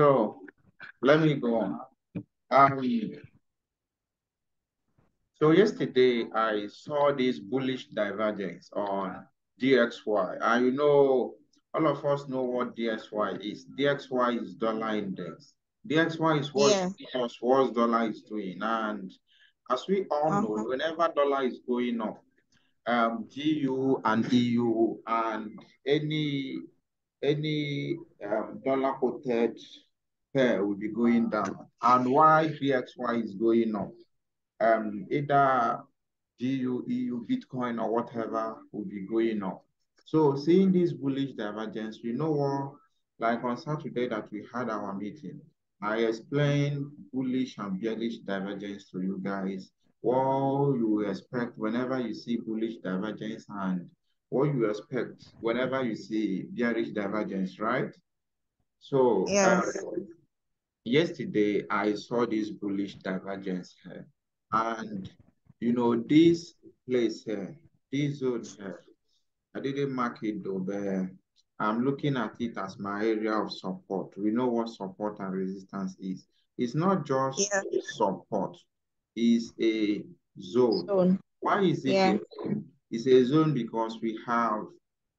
So let me go on. Um, so yesterday I saw this bullish divergence on DXY. And you know, all of us know what DXY is. DXY is dollar index. DXY is what yeah. what dollar is doing. And as we all uh -huh. know, uh-huh. whenever dollar is going up, um, GU and EU and any any um, dollar quoted pair will be going down. And why DXY is going up? Um, either GU, EU, Bitcoin, or whatever will be going up. So seeing this bullish divergence, you know what? Like on Saturday that we had our meeting, I explained bullish and bearish divergence to you guys. What you expect whenever you see bullish divergence and what you expect whenever you see bearish divergence, right? So yes. Uh, yesterday I saw this bullish divergence here. And you know, this place here, this zone here, I didn't mark it though, but I'm looking at it as my area of support. We know what support and resistance is. It's not just yeah. support, it's a zone. zone. Why is it yeah. a It's a zone because we have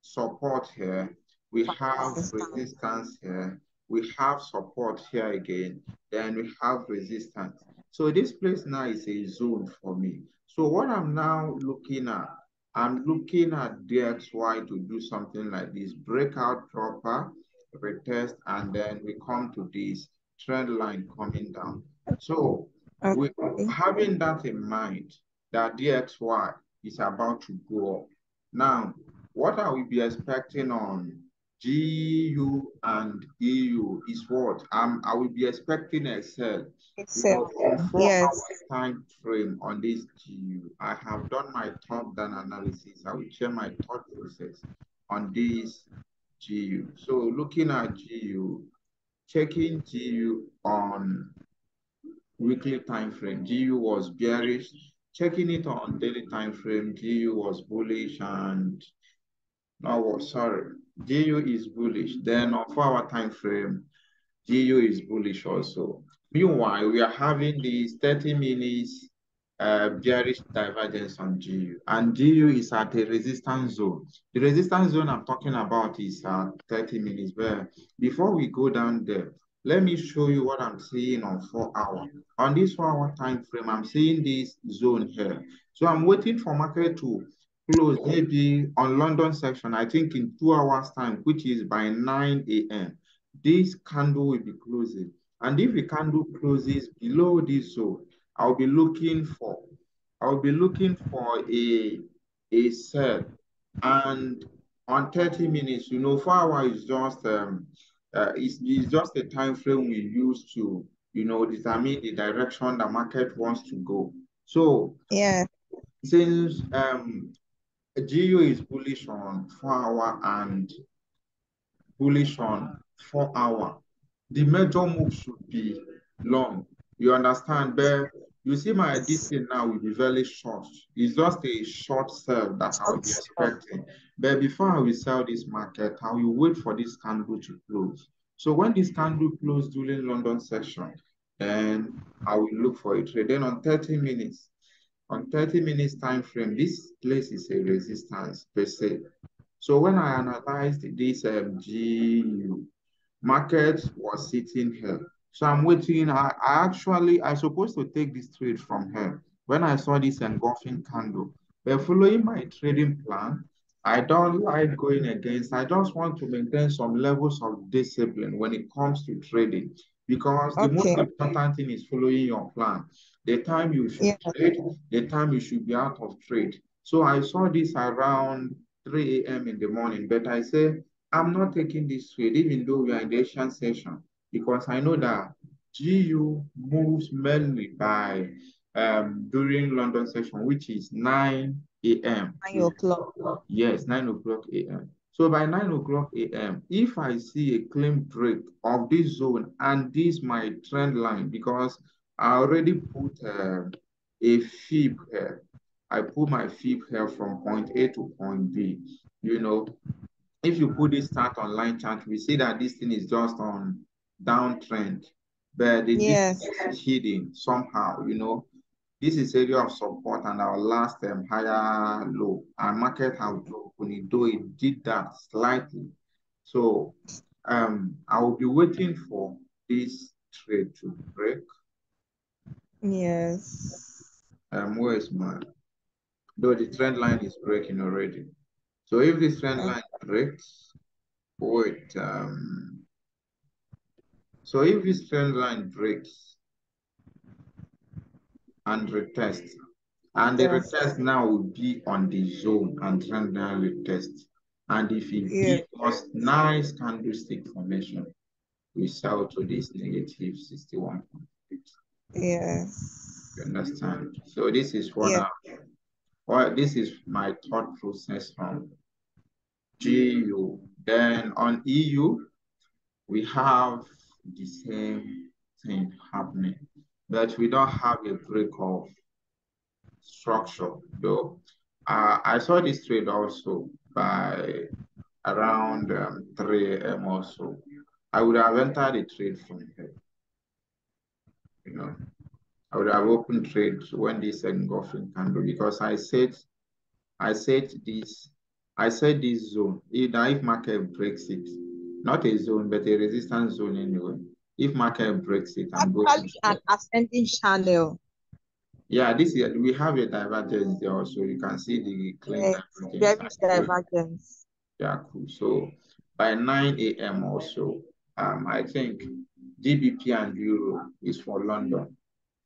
support here, we have resistance here, we have support here again, then we have resistance. So this place now is a zone for me. So what I'm now looking at, I'm looking at DXY to do something like this, breakout proper, retest, and then we come to this trend line coming down. So okay. we having that in mind, that DXY is about to go up. Now, what I will be expecting on GU and EU is what um, I will be expecting Excel. Excel. Yes. Time frame on this GU. I have done my top-down analysis. I will share my thought process on this GU. So looking at GU, checking GU on weekly time frame. GU was bearish. Checking it on daily time frame, GU was bullish and no, sorry, GU is bullish. Then on four hour time frame, GU is bullish also. Meanwhile, we are having this 30 minutes uh, bearish divergence on GU, and GU is at a resistance zone. The resistance zone I'm talking about is at 30 minutes. But before we go down there, let me show you what I'm seeing on four hour. On this four hour time frame, I'm seeing this zone here. So I'm waiting for market to close maybe on London session, I think in two hours time, which is by 9 a.m. This candle will be closing. And if the candle closes below this zone, I'll be looking for, I'll be looking for a, a sell. And on 30 minutes, you know, four hours is just, um, uh, it's, it's just a time frame we use to, you know, determine the direction the market wants to go. So, yeah, since um, GU is bullish on four hour and bullish on four hour. The major move should be long. You understand? But you see my editing now will be very short. It's just a short sell that I will be expecting. But before I will sell this market, I will wait for this candle to close. So when this candle close during London session, then I will look for a trade. Then on 30 minutes, on 30 minutes time frame, this place is a resistance per se. So when I analyzed this um, GU, market was sitting here. So I'm waiting. I, I actually, I supposed to take this trade from here when I saw this engulfing candle. But following my trading plan, I don't like going against. I just want to maintain some levels of discipline when it comes to trading because okay. the most important thing is following your plan the time you should yeah. trade, the time you should be out of trade. So I saw this around 3 a.m. in the morning, but I said, I'm not taking this trade, even though we are in the Asian session, because I know that GU moves mainly by um, during London session, which is 9 a.m. 9 o'clock. Yes, 9 o'clock a.m. So by 9 o'clock a.m., if I see a claim break of this zone and this my trend line, because I already put uh, a fib here. I put my fib here from point A to point B. You know, if you put this start on line chart, we see that this thing is just on downtrend, but the Yes. is hidden somehow, you know. This is area of support and our last um, higher low. Our market has broken though it did that slightly. So um, I will be waiting for this trade to break. Yes. Um, where is my, though the trend line is breaking already. So if this trend line breaks, wait, um, so if this trend line breaks and retest, and the Yes. now will be on the zone and trend line retest. And if it Yeah. gives us nice candlestick formation, we sell to this negative 61. Yes. You understand? So this is what Yeah. I, well, this is my thought process on GU. Then on EU, we have the same thing happening, but we don't have a break of structure though. Uh, I saw this trade also by around um, 3 a.m. or so. I would have entered the trade from here. You know, I would have opened trade when this engulfing candle because I said, I said this, I said this zone. Either if market breaks it, not a zone, but a resistance zone anyway. If market breaks it, I'm going Actually, to an ascending channel. Yeah, this year we have a divergence there also. You can see the clean Yes. divergence. Is divergence. Yeah, cool. So by 9 a.m. also, um, I think GBP and Euro is for London.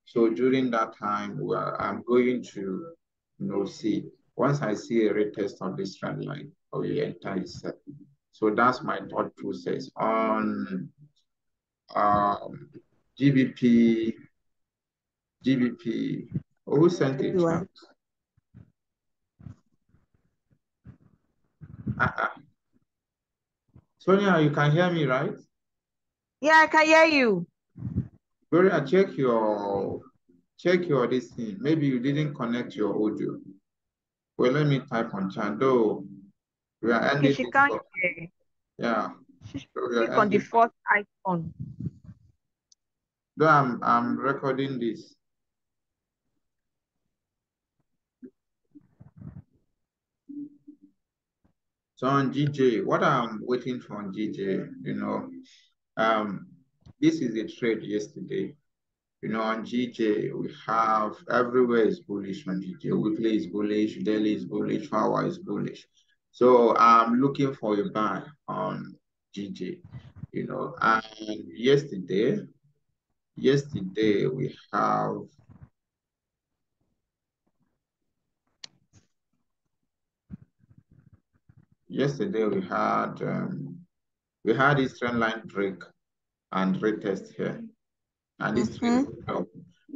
So during that time, well, I'm going to, you know, see once I see a retest of this trend line, I will enter it. So that's my thought process on um, GBP. GBP. Oh, who sent it? You Uh-uh. Ah, ah. Sonia, you can hear me, right? Yeah, I can hear you. Gloria, check your check your this thing. Maybe you didn't connect your audio. Well, let me type on chat. Though we are ending she can't hear. Yeah. She should So click on the fourth first icon. Though I'm I'm recording this. So on GJ, what I'm waiting for on GJ, you know, um, this is a trade yesterday. You know, on GJ, we have everywhere is bullish on GJ. Weekly is bullish, daily is bullish, hour is bullish. So I'm looking for a buy on GJ, you know, and yesterday, yesterday we have yesterday we had um, we had this trend line break and retest here. And this trade Mhm.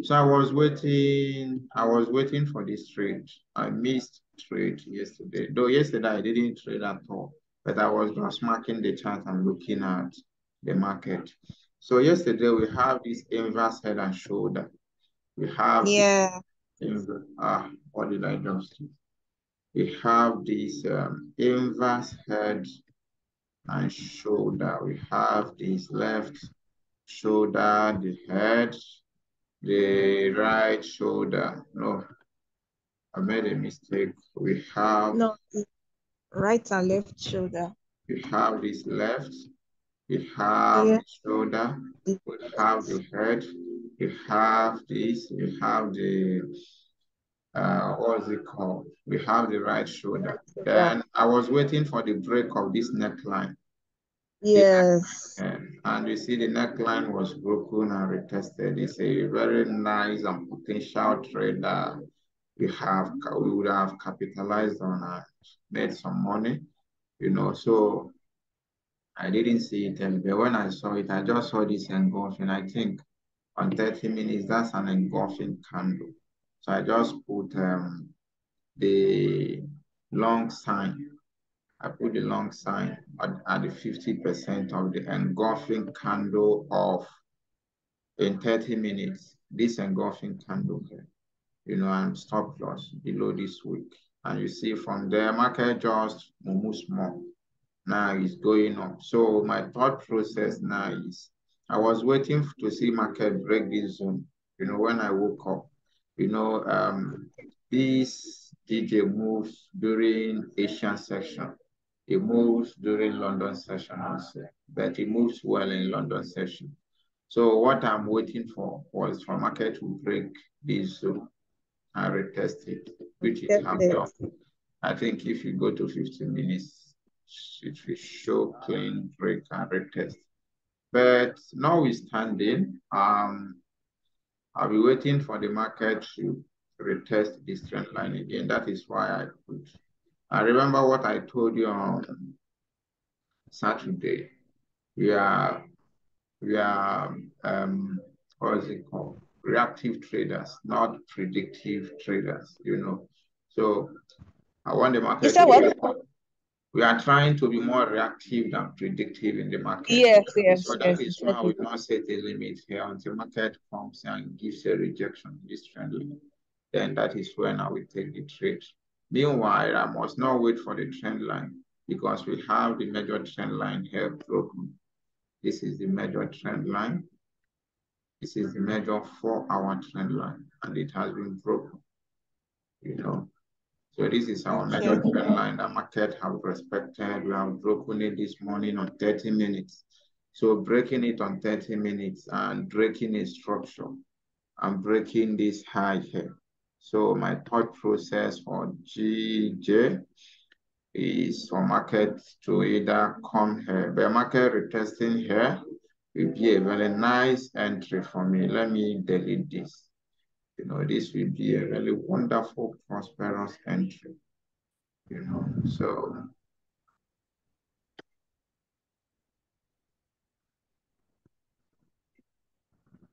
So I was waiting, I was waiting for this trade. I missed trade yesterday. Though yesterday I didn't trade at all, but I was just marking the chart and looking at the market. So yesterday we have this inverse head and shoulder. We have Yeah. inver- ah, what did I just do? We have this um, inverse head and shoulder. We have this left shoulder, the head, the right shoulder. No, I made a mistake. We have No, right and left shoulder. we have this left, we have Yeah. shoulder, we have the head, we have this, we have the uh what is it called? We have the right shoulder. Then I was waiting for the break of this neckline. Yes. And, and you see the neckline was broken and retested. It's a very nice and potential trade that we have we would have capitalized on and made some money, you know. So I didn't see it, but when I saw it, I just saw this engulfing. I think on 30 minutes, that's an engulfing candle. So I just put um, the long sign I put the long sign at, at the 50% of the engulfing candle of in 30 minutes, this engulfing candle here, you know, and stop loss below this week. And you see from there, market just moves more. Now it's going up. So my thought process now is I was waiting to see market break this zone. You know, when I woke up, you know, um, this GJ moves during Asian session. It moves during London session also, but it moves well in London session. So what I'm waiting for was for market to break this zone and retest it, which it has done. I think if you go to 15 minutes, it will show clean break and retest. But notwithstanding, um, I'll be waiting for the market to retest this trend line again. That is why I put. I remember what I told you on Saturday. We are we are um what is it called? Reactive traders, not predictive traders, you know. So I want the market to what? We are trying to be more reactive than predictive in the market. Yes, yes. So that yes, is why we not set a limit here until market comes and gives a rejection this trend line. Then that is when I will take the trade. Meanwhile, I must not wait for the trend line because we have the major trend line here broken. This is the major trend line. This is the major four-hour trend line, and it has been broken. You know, so this is our major trend line that market have respected. We have broken it this morning on 30 minutes. So breaking it on 30 minutes and breaking a structure and breaking this high here. So my thought process for GJ is for market to either come here, bear market retesting here will be a very nice entry for me. Let me delete this. You know, this will be a really wonderful, prosperous entry. You know, so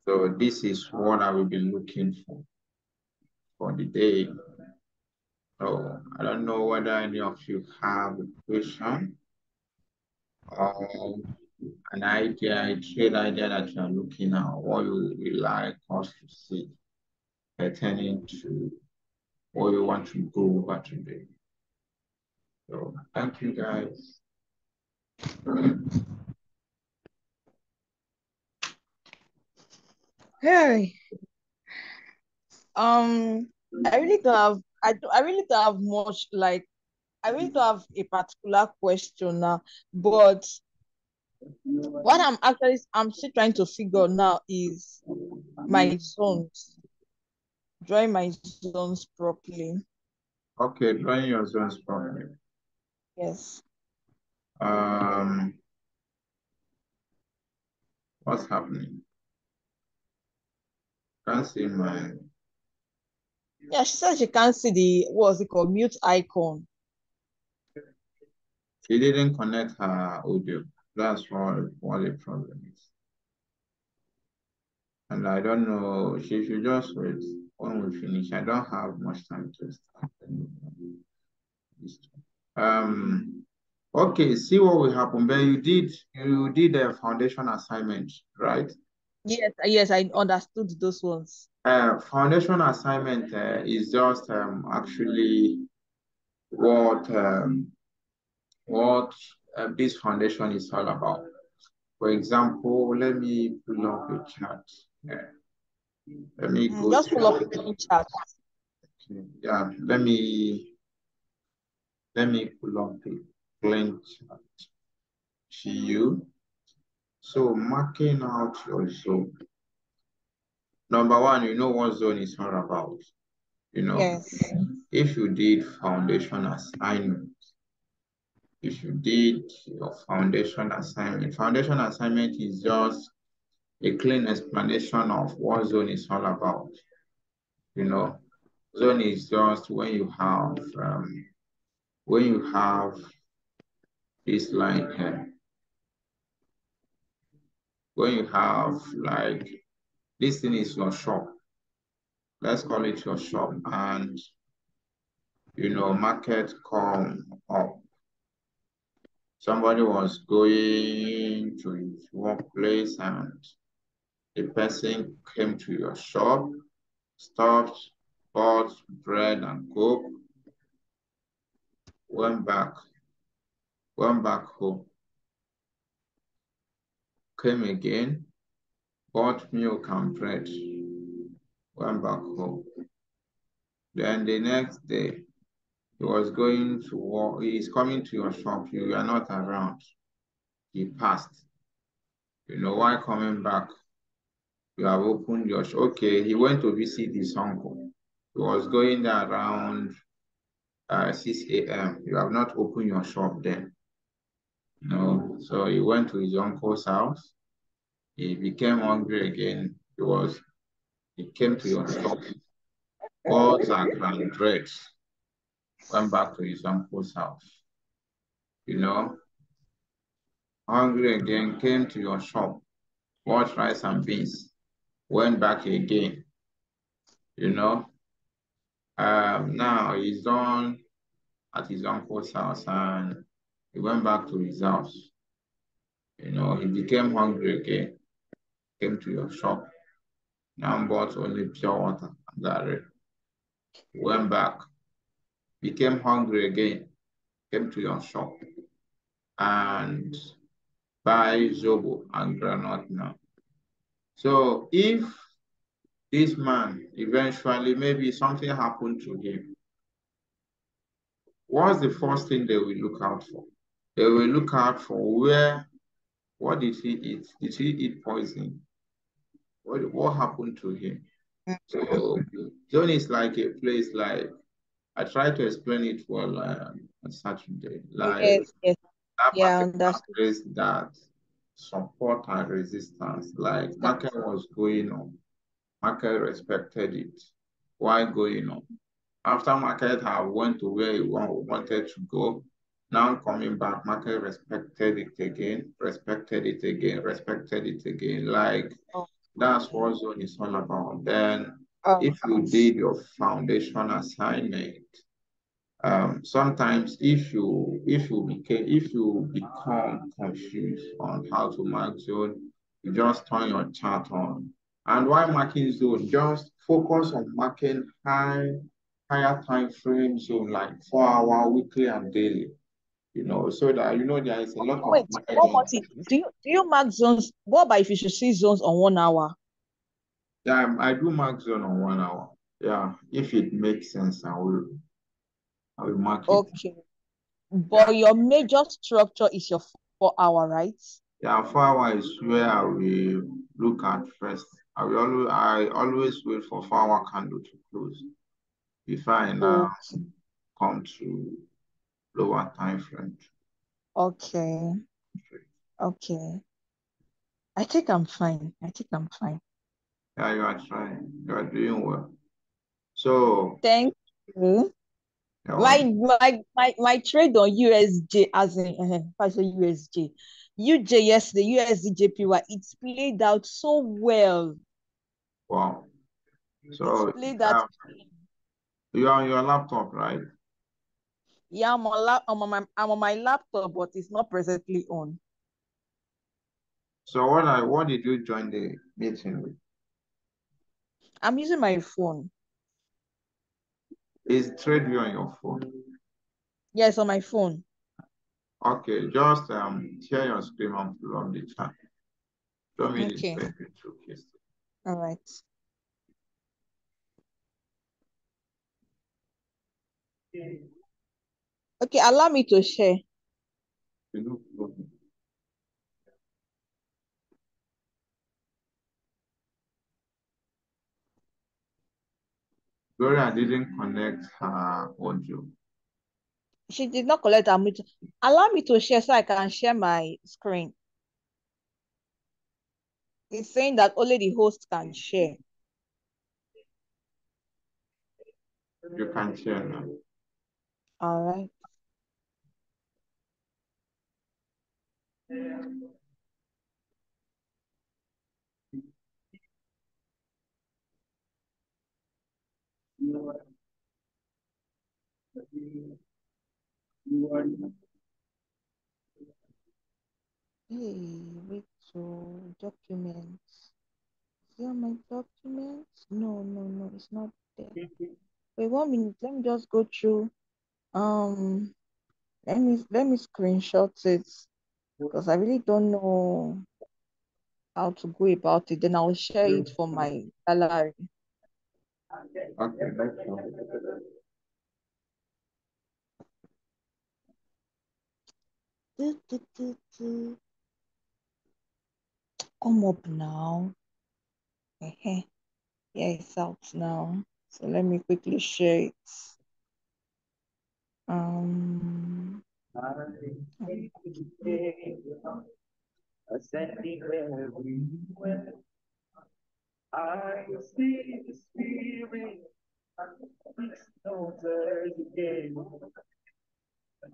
so this is what I will be looking for for the day. So I don't know whether any of you have a question or an idea, a trade idea that you are looking at, what you would like us to see pertaining to what you want to go over today. So thank you guys. Hey. Um, I really don't have I I really don't have much like I really don't have a particular question now, but what I'm actually I'm still trying to figure now is my zones. Drawing my zones properly. Okay, drawing your zones properly. Yes. Um, what's happening? Can't see my. Yeah, she said she can't see the what's it called mute icon. She didn't connect her audio. That's what, what the problem is. And I don't know, she should just wait when we finish. I don't have much time to start. Um, okay, see what will happen. But you did you did a foundation assignment, right? Yes, yes, I understood those ones. Uh, foundation assignment uh, is just um, actually what um, what uh, this foundation is all about. For example, let me pull up a chart. Let me Mm, go just pull up the chat. Okay, Yeah, let me let me pull up the plain chart to you. So marking out your zone. Number one, you know what zone is all about. You know, Yes. if you did foundation assignment, if you did your foundation assignment, foundation assignment is just a clean explanation of what zone is all about. You know, zone is just when you have um, when you have this line here. When you have like this thing is your shop. Let's call it your shop, and you know, market come up. Somebody was going to his workplace and a person came to your shop, stopped, bought bread and coke, went back, went back home, came again, bought milk and bread, went back home. Then the next day, he was going to work, he's coming to your shop, you are not around. He passed. You know, why coming back? You have opened your shop. Okay, he went to visit his uncle. He was going there around uh, 6 a.m. You have not opened your shop then. No, so he went to his uncle's house. He became hungry again. He was, he came to your shop, bought and bread, went back to his uncle's house. You know, hungry again, came to your shop, bought rice and beans, went back again. You know, um, now he's done at his uncle's house and he went back to his house. You know, he became hungry again, came to your shop, now bought only pure water and garri. Went back, became hungry again, came to your shop and buy zobo and granite now. So if this man eventually maybe something happened to him, what's the first thing they will look out for? They will look out for where, what did he eat? Did he eat poison? What, what happened to him? So zone is like a place like, I try to explain it well uh, on Saturday. Like Yes, yes. that Yeah, understood. place that support and resistance, like market was going on, market respected it. Why going on? After market have went to where it wanted to go, now coming back, market respected it again, respected it again, respected it again. Like Oh, that's what zone is all about. Then oh, if you did your foundation assignment, um, sometimes if you if you became if you become confused on how to mark zone, you just turn your chart on. And while marking zone, just focus on marking high higher time frame zone like four hour, weekly, and daily. You know, so that you know there is a lot of Wait, one more thing. Do you do you mark zones? What about if you should see zones on one hour? Yeah, I do mark zone on one hour. Yeah, if it makes sense, I will I will mark it. Okay. But your major structure is your four hour, right? Yeah, four hour is where I will look at first. I will always I always wait for four hour candle to close before I now Okay. come to lower time frame. Okay. Okay. I think I'm fine. I think I'm fine. Yeah, you are trying. You are doing well. So Thank you. My my my my trade on USJ as in uh, I say USJ, UJ yesterday, USDJPY, it's played out so well. wow. It's So played out. um, you are on your laptop, right? Yeah, I'm on lap I'm on my I'm on my laptop, but it's not presently on. So what I what did you join the meeting with? I'm using my phone. Is trade TradeView on your phone? Yes, on my phone. Okay, just um share your screen and pull up the chat. Show me the Okay. TradeView showcase. All right. Okay, allow me to share. You know, problem. Gloria didn't connect her audio. She did not collect her mutual. Allow me to share so I can share my screen. It's saying that only the host can share. You can share now. All right. Hey, wait, so documents. Here my documents? No, no, no, it's not there. Wait one minute, let me just go through. Um, let me let me screenshot it because I really don't know. how to go about it. Then I'll share it for my gallery. Okay, problem. Do, do, do, do. Come up now. uh Yeah, it's out now. So let me quickly share it. Um, everywhere. I see the spirit. Six notes again.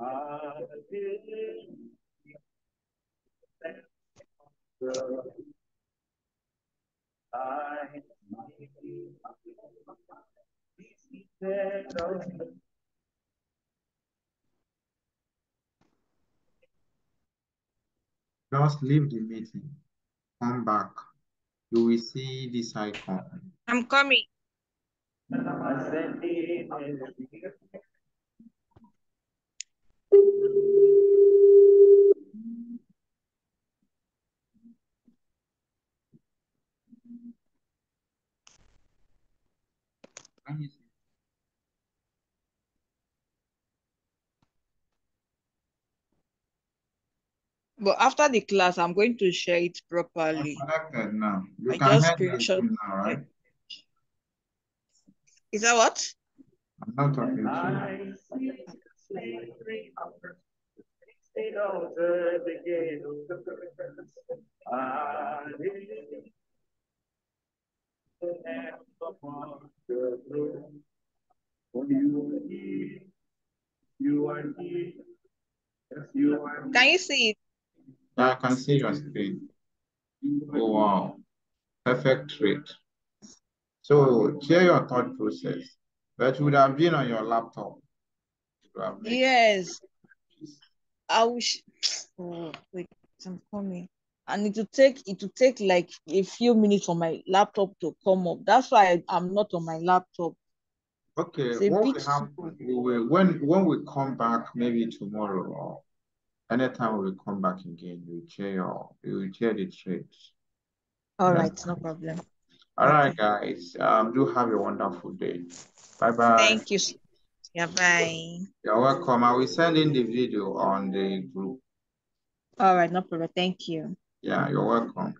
I I Just leave the meeting. Come back. You will see this icon. I'm coming. But after the class, I'm going to share it I'm properly. connected now. You I can just hear me screenshot now, right? Is that what? I'm not talking to you. I see the spirit. Six notes again. I upon the throne. For you are here. You are here. Yes, you are Can you see it? I can see your screen. Oh, wow. Perfect trade. So, share your thought process. That would have been on your laptop. You Yes. I wish. Oh, wait, I'm coming. And it will take it will take like a few minutes for my laptop to come up. That's why I, I'm not on my laptop. Okay, what happen? slow. We will, when when we come back, maybe tomorrow or anytime we come back again, you share your you share the trades. All right, no problem. All right, guys. Um, do have a wonderful day. Bye bye. Thank you. Yeah, bye. You're welcome. I will send in the video on the group. All right, no problem. Thank you. Yeah, you're welcome.